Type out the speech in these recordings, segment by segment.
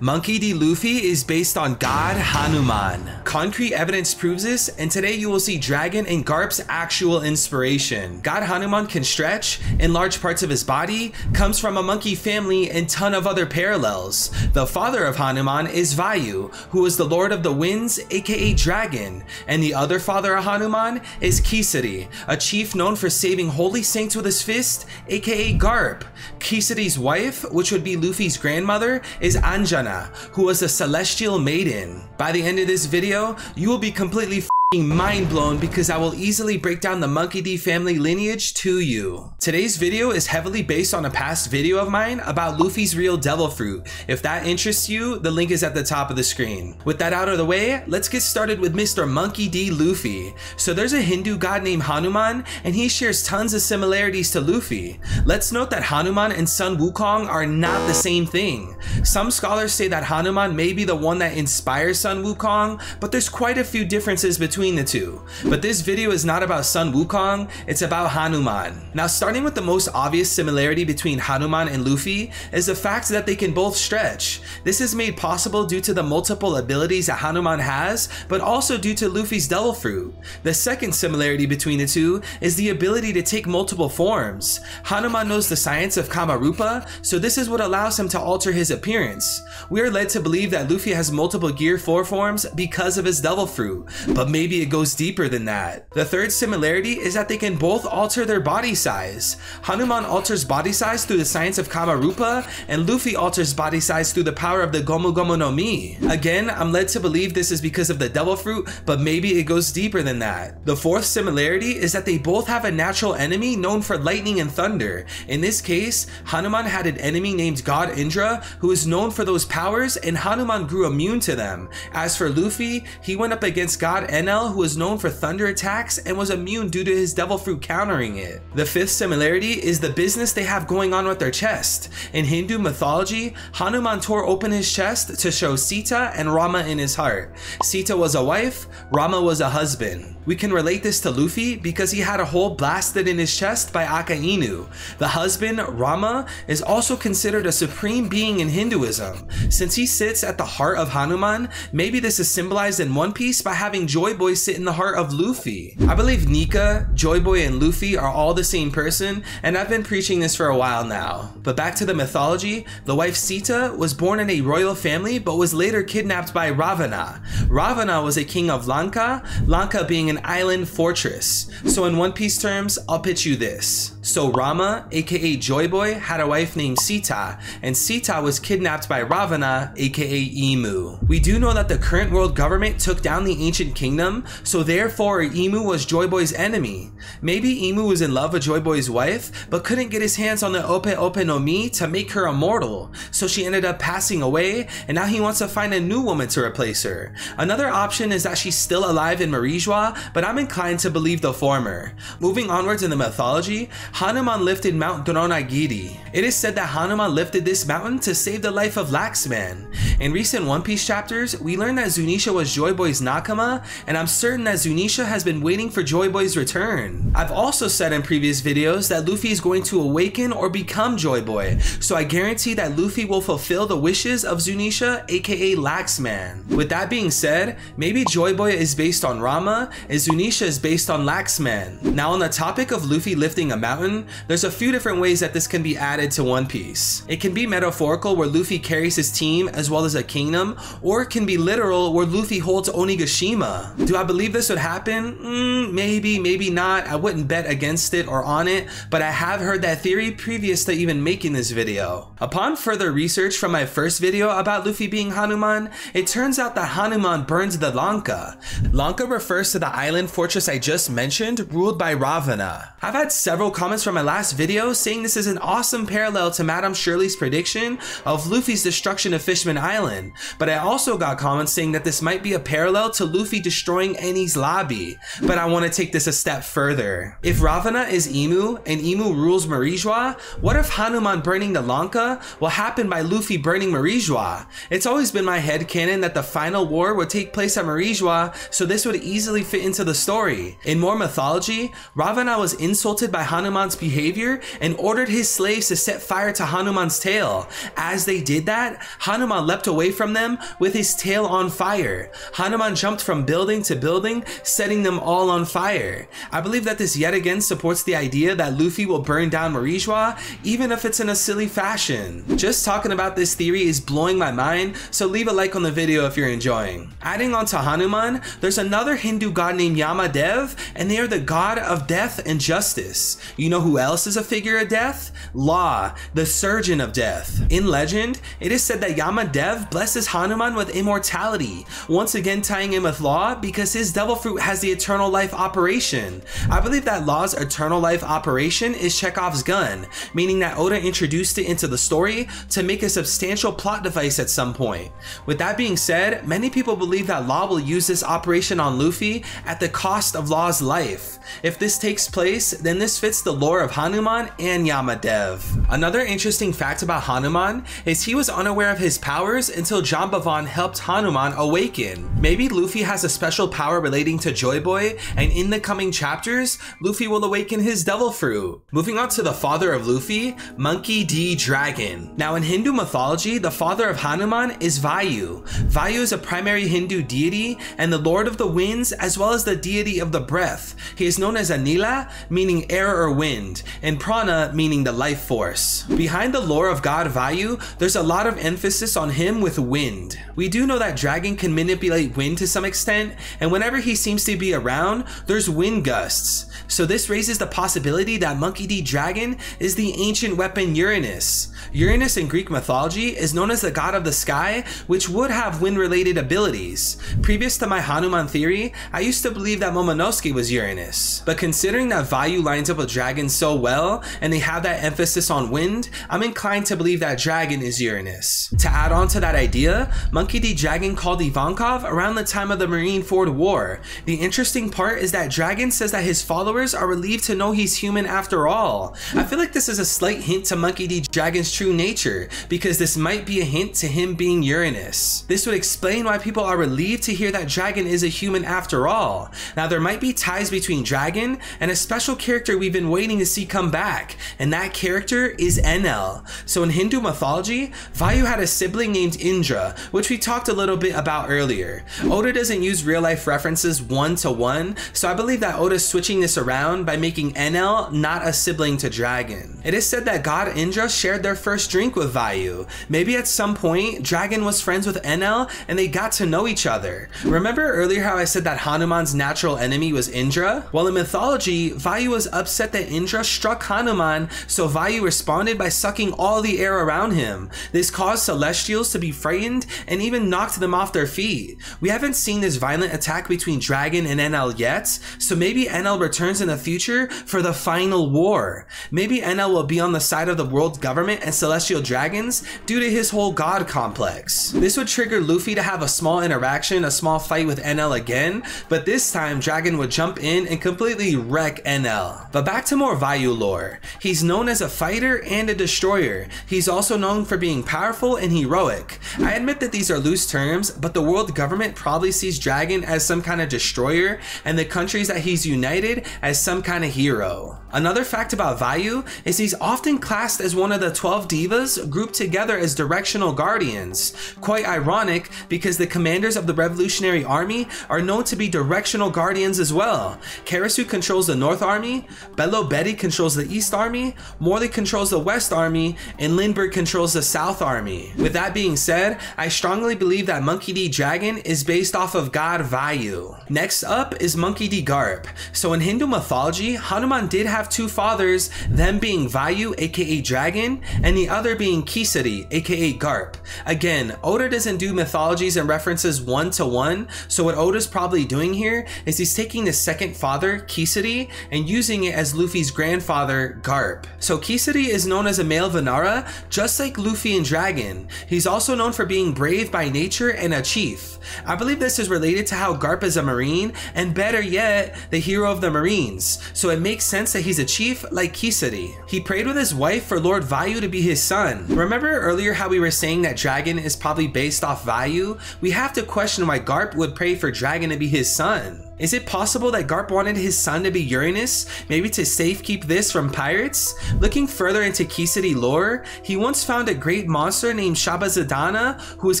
Monkey D. Luffy is based on God Hanuman. Concrete evidence proves this, and today you will see Dragon and Garp's actual inspiration. God Hanuman can stretch, in large parts of his body, comes from a monkey family, and ton of other parallels. The father of Hanuman is Vayu, who is the Lord of the Winds, aka Dragon, and the other father of Hanuman is Kisari, a chief known for saving holy saints with his fist, aka Garp. Kisari's wife, which would be Luffy's grandmother, is Anjana who was a celestial maiden. By the end of this video, you will be completely mind blown because I will easily break down the Monkey D family lineage to you. Today's video is heavily based on a past video of mine about Luffy's real devil fruit. If that interests you, the link is at the top of the screen. With that out of the way, let's get started with Mr. Monkey D Luffy. So there's a Hindu god named Hanuman and he shares tons of similarities to Luffy. Let's note that Hanuman and Sun Wukong are not the same thing. Some scholars say that Hanuman may be the one that inspires Sun Wukong, but there's quite a few differences between between the two. But this video is not about Sun Wukong, it's about Hanuman. Now starting with the most obvious similarity between Hanuman and Luffy is the fact that they can both stretch. This is made possible due to the multiple abilities that Hanuman has, but also due to Luffy's Devil Fruit. The second similarity between the two is the ability to take multiple forms. Hanuman knows the science of Kamarupa, so this is what allows him to alter his appearance. We are led to believe that Luffy has multiple Gear 4 forms because of his Devil Fruit, but maybe maybe it goes deeper than that. The third similarity is that they can both alter their body size. Hanuman alters body size through the science of Kamarupa, and Luffy alters body size through the power of the Gomu Gomu no Mi. Again, I'm led to believe this is because of the Devil Fruit, but maybe it goes deeper than that. The fourth similarity is that they both have a natural enemy known for lightning and thunder. In this case, Hanuman had an enemy named God Indra, who is known for those powers, and Hanuman grew immune to them. As for Luffy, he went up against God Enel who was known for thunder attacks and was immune due to his devil fruit countering it. The fifth similarity is the business they have going on with their chest. In Hindu mythology, Hanuman tore open his chest to show Sita and Rama in his heart. Sita was a wife, Rama was a husband. We can relate this to Luffy because he had a hole blasted in his chest by Akainu. The husband, Rama, is also considered a supreme being in Hinduism. Since he sits at the heart of Hanuman, maybe this is symbolized in One Piece by having Joy Boy sit in the heart of Luffy. I believe Nika, Joy Boy, and Luffy are all the same person, and I've been preaching this for a while now. But back to the mythology, the wife Sita was born in a royal family but was later kidnapped by Ravana. Ravana was a king of Lanka, Lanka being an island fortress. So in One Piece terms, I'll pitch you this. So Rama, aka Joy Boy, had a wife named Sita, and Sita was kidnapped by Ravana, aka Imu. We do know that the current world government took down the ancient kingdom, so therefore Imu was Joy Boy's enemy. Maybe Imu was in love with Joy Boy's wife, but couldn't get his hands on the Ope Ope no Mi to make her immortal, so she ended up passing away, and now he wants to find a new woman to replace her. Another option is that she's still alive in Marijua, but I'm inclined to believe the former. Moving onwards in the mythology, Hanuman lifted Mount Dronagiri. It is said that Hanuman lifted this mountain to save the life of Laxman. In recent One Piece chapters, we learned that Zunisha was Joy Boy's Nakama, and I'm certain that Zunisha has been waiting for Joy Boy's return. I've also said in previous videos that Luffy is going to awaken or become Joy Boy, so I guarantee that Luffy will fulfill the wishes of Zunisha, aka Laxman. With that being said, maybe Joy Boy is based on Rama, and Zunisha is based on Laxman. Now on the topic of Luffy lifting a mountain, mountain, there's a few different ways that this can be added to One Piece. It can be metaphorical where Luffy carries his team as well as a kingdom, or it can be literal where Luffy holds Onigashima. Do I believe this would happen? Mm, maybe, maybe not. I wouldn't bet against it or on it, but I have heard that theory previous to even making this video. Upon further research from my first video about Luffy being Hanuman, it turns out that Hanuman burns the Lanka. Lanka refers to the island fortress I just mentioned, ruled by Ravana. I've had several comments comments from my last video saying this is an awesome parallel to Madame Shirley's prediction of Luffy's destruction of Fishman Island, but I also got comments saying that this might be a parallel to Luffy destroying Enies Lobby, but I want to take this a step further. If Ravana is Imu and Imu rules Marijua, what if Hanuman burning the Lanka will happen by Luffy burning Marijua? It's always been my head canon that the final war would take place at Marijua, so this would easily fit into the story. In more mythology, Ravana was insulted by Hanuman Hanuman's behavior and ordered his slaves to set fire to Hanuman's tail. As they did that, Hanuman leapt away from them with his tail on fire. Hanuman jumped from building to building, setting them all on fire. I believe that this yet again supports the idea that Luffy will burn down Marijois, even if it's in a silly fashion. Just talking about this theory is blowing my mind, so leave a like on the video if you're enjoying. Adding on to Hanuman, there's another Hindu god named Yamadev, and they are the god of death and justice. You know who else is a figure of death? Law, the surgeon of death. In legend, it is said that Yamadev blesses Hanuman with immortality, once again tying him with Law because his devil fruit has the eternal life operation. I believe that Law's eternal life operation is Chekhov's gun, meaning that Oda introduced it into the story to make a substantial plot device at some point. With that being said, many people believe that Law will use this operation on Luffy at the cost of Law's life. If this takes place, then this fits the lore of Hanuman and Yamadev. Another interesting fact about Hanuman is he was unaware of his powers until Jambavan helped Hanuman awaken. Maybe Luffy has a special power relating to Joy Boy, and in the coming chapters, Luffy will awaken his devil fruit. Moving on to the father of Luffy, Monkey D. Dragon. Now in Hindu mythology, the father of Hanuman is Vayu. Vayu is a primary Hindu deity and the lord of the winds as well as the deity of the breath. He is known as Anila, meaning air or wind, and Prana, meaning the life force. Behind the lore of god Vayu, there's a lot of emphasis on him with wind. We do know that Dragon can manipulate wind to some extent, and whenever he seems to be around, there's wind gusts. So this raises the possibility that Monkey D. Dragon is the ancient weapon Uranus. Uranus in Greek mythology is known as the god of the sky, which would have wind-related abilities. Previous to my Hanuman theory, I used to believe that Momonosuke was Uranus. But considering that Vayu lines up with Dragon so well, and they have that emphasis on wind, I'm inclined to believe that Dragon is Uranus. To add on to that idea, Monkey D. Dragon called Ivankov around the time of the Marineford War. The interesting part is that Dragon says that his followers are relieved to know he's human after all. I feel like this is a slight hint to Monkey D. Dragon's true nature, because this might be a hint to him being Uranus. This would explain why people are relieved to hear that Dragon is a human after all. Now there might be ties between Dragon and a special character we've been waiting to see come back, and that character is Enel. So in Hindu mythology, Vayu had a sibling named Indra, which we talked a little bit about earlier. Oda doesn't use real life references one to one, so I believe that Oda's switching this around by making Enel not a sibling to Dragon. It is said that God Indra shared their first drink with Vayu. Maybe at some point, Dragon was friends with Enel and they got to know each other. Remember earlier how I said that Hanuman's natural enemy was Indra? Well in mythology, Vayu was upset that Indra struck Hanuman, so Vayu responded by sucking all the air around him. This caused Celestials to be frightened and even knocked them off their feet. We haven't seen this violent attack between Dragon and Enel yet, so maybe Enel returns in the future for the final war. Maybe Enel will be on the side of the world government and celestial dragons due to his whole god complex. This would trigger Luffy to have a small interaction, a small fight with NL again, but this time Dragon would jump in and wreck Enel. But back to more Vayu lore. He's known as a fighter and a destroyer. He's also known for being powerful and heroic. I admit that these are loose terms, but the world government probably sees Dragon as some kind of destroyer and the countries that he's united as some kind of hero. Another fact about Vayu is he's often classed as one of the 12 devas grouped together as directional guardians. Quite ironic because the commanders of the Revolutionary Army are known to be directional guardians as well. Karasu controls the North Army, Belo Betty controls the East Army, Morley controls the West Army, and Lindbergh controls the South Army. With that being said, I strongly believe that Monkey D. Dragon is based off of God Vayu. Next up is Monkey D. Garp. So in Hindu mythology, Hanuman did have two fathers, them being Vayu aka Dragon, and the other being Kisari aka Garp. Again, Oda doesn't do mythologies and references one to one, so what Oda's probably doing here is he's taking the second father, Kisari, and using it as Luffy's grandfather, Garp. So Kisari is known as a male Vanara, just like Luffy and Dragon. He's also known for being brave by nature and a chief. I believe this is related to how Garp is a marine, and better yet, the hero of the marines, so it makes sense that he's a chief like Kisari. He prayed with his wife for Lord Vayu to be his son. Remember earlier how we were saying that Dragon is probably based off Vayu? We have to question why Garp would pray for Dragon to be his son. Is it possible that Garp wanted his son to be Uranus, maybe to safekeep this from pirates? Looking further into Kisedi lore, he once found a great monster named Shabazadana who was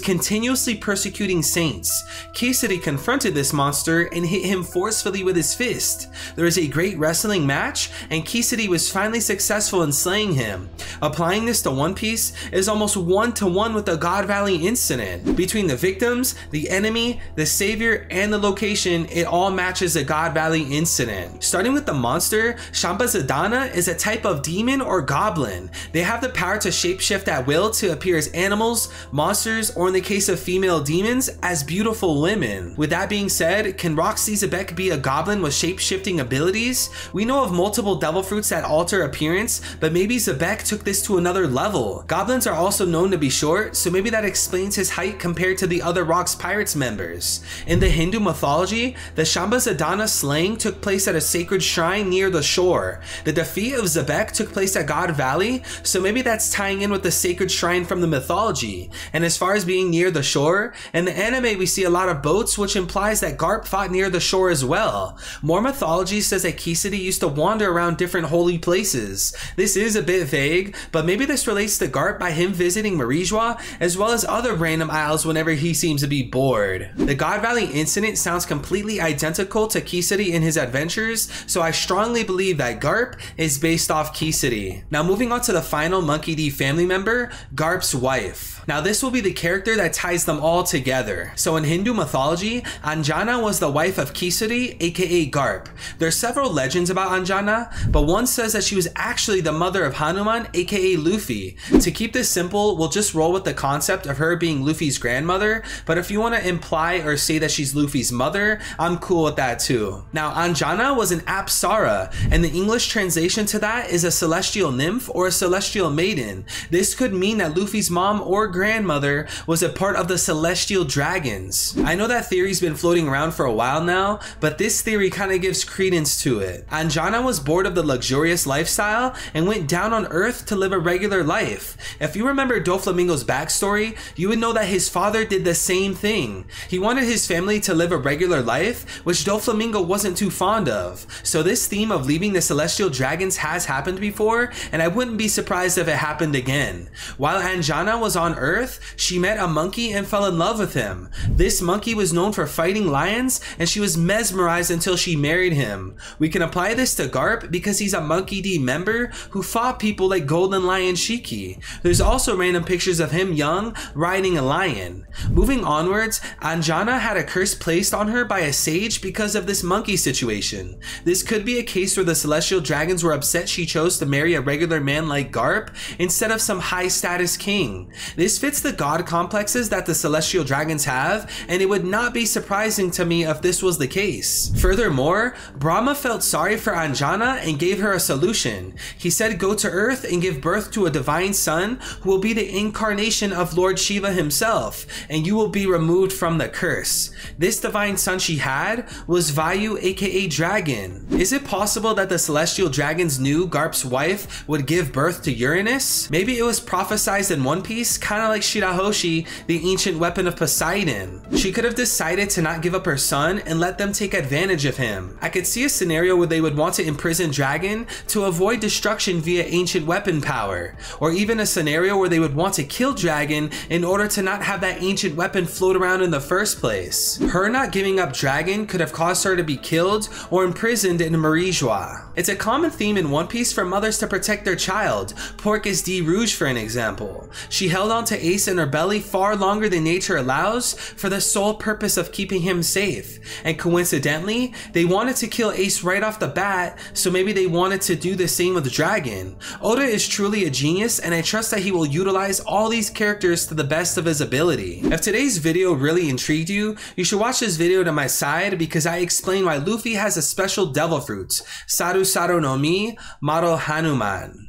continuously persecuting saints. Kisedi confronted this monster and hit him forcefully with his fist. There was a great wrestling match and Kisedi was finally successful in slaying him. Applying this to One Piece is almost one to one with the God Valley incident. Between the victims, the enemy, the savior, and the location, it all matches the God Valley incident. Starting with the monster, Shambazadana is a type of demon or goblin. They have the power to shapeshift at will to appear as animals, monsters, or in the case of female demons, as beautiful women. With that being said, can Rocks D. Xebec be a goblin with shape-shifting abilities? We know of multiple devil fruits that alter appearance, but maybe Xebec took this to another level. Goblins are also known to be short, so maybe that explains his height compared to the other Rocks Pirates members. In the Hindu mythology, the Shambazadana slaying took place at a sacred shrine near the shore. The defeat of Xebec took place at God Valley, so maybe that's tying in with the sacred shrine from the mythology. And as far as being near the shore, in the anime we see a lot of boats which implies that Garp fought near the shore as well. More mythology says that Kisedi used to wander around different holy places. This is a bit vague, but maybe this relates to Garp by him visiting Marijois as well as other random isles whenever he seems to be bored. The God Valley incident sounds completely identical to Kisedi in his adventures, so I strongly believe that Garp is based off Kisedi. Now moving on to the final Monkey D family member, Garp's wife. Now this will be the character that ties them all together. So in Hindu mythology, Anjana was the wife of Kisedi, aka Garp. There's several legends about Anjana, but one says that she was actually the mother of Hanuman, aka Luffy. To keep this simple, we'll just roll with the concept of her being Luffy's grandmother, but if you want to imply or say that she's Luffy's mother, I'm cool with that too. Now Anjana was an Apsara, and the English translation to that is a celestial nymph or a celestial maiden. This could mean that Luffy's mom or grandmother was a part of the celestial dragons. I know that theory's been floating around for a while now, but this theory kind of gives credence to it. Anjana was bored of the luxurious lifestyle and went down on earth to live a regular life. If you remember Doflamingo's backstory, you would know that his father did the same thing. He wanted his family to live a regular life, which Doflamingo wasn't too fond of. So this theme of leaving the celestial dragons has happened before, and I wouldn't be surprised if it happened again. While Anjana was on Earth, she met a monkey and fell in love with him. This monkey was known for fighting lions, and she was mesmerized until she married him. We can apply this to Garp because he's a Monkey D member who fought people like Golden Lion Shiki. There's also random pictures of him young, riding a lion. Moving onwards, Anjana had a curse placed on her by a sage because of this monkey situation. This could be a case where the celestial dragons were upset she chose to marry a regular man like Garp instead of some high status king. This fits the god complexes that the celestial dragons have, and it would not be surprising to me if this was the case. Furthermore, Brahma felt sorry for Anjana and gave her a solution. He said go to earth and give birth to a divine son who will be the incarnation of Lord Shiva himself, and you will be removed from the curse. This divine son she had was Vayu aka Dragon. Is it possible that the celestial dragons knew Garp's wife would give birth to Uranus? Maybe it was prophesized in One Piece, kinda like Shirahoshi, the ancient weapon of Poseidon. She could have decided to not give up her son and let them take advantage of him. I could see a scenario where they would want to imprison Dragon to avoid destruction via ancient weapon power, or even a scenario where they would want to kill Dragon in order to not have that ancient weapon float around in the first place. Her not giving up Dragon could have caused her to be killed or imprisoned in Marijois. It's a common theme in One Piece for mothers to protect their child, Portgas D. Rouge for an example. She held on to Ace in her belly far longer than nature allows for the sole purpose of keeping him safe, and coincidentally, they wanted to kill Ace right off the bat, so maybe they wanted to do the same with the Dragon. Oda is truly a genius, and I trust that he will utilize all these characters to the best of his ability. If today's video really intrigued you, you should watch this video to my side because I explain why Luffy has a special devil fruit, Saru Saru no Mi, Maro Hanuman.